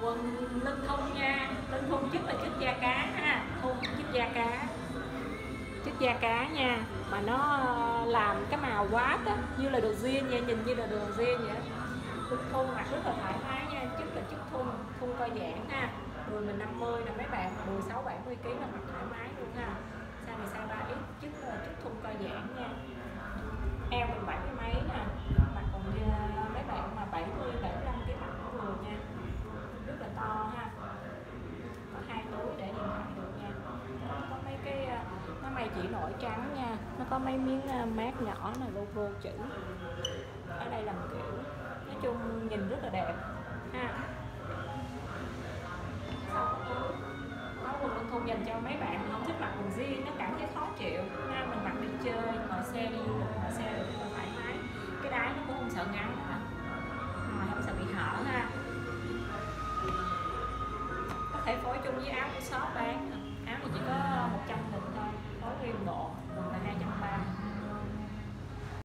quần lưng thun nha lưng thun chất là chiếc da cá ha thun chiếc da cá. Chiếc da cá nha, mà nó làm cái màu quá á, như là đồ riêng vậy, nhìn như là đồ riêng vậy lưng thun mặc rất là thoải mái nha chiếc là chiếc thun thun co giãn ha. Người mình 50 là mấy bạn mà 16 70 kg là mặc thoải mái luôn ha size này size 3 x chất là chất thun co giãn nha eo mình bảy mươi mấy nè mặc còn như mấy bạn mà 70 75 kg mặc cũng vừa nha rất là to ha có hai túi để điện thoại được nha nó có mấy cái ờ, nó may chỉ nổi trắng nha. Nó có mấy miếng à, mát nhỏ là logo chữ. Ở đây làm kiểu, nói chung nhìn rất là đẹp, ha. Sau có quần lưng thun dành cho mấy bạn không thích mặc quần jean, nó cảm thấy khó chịu. Ha mình mặc đi chơi, ngồi xe đi du lịch ngồi xe được rất là thoải mái. Cái đáy nó cũng không sợ ngắn hả? Mà không sợ bị hở ha. Có thể phối chung với áo của sơ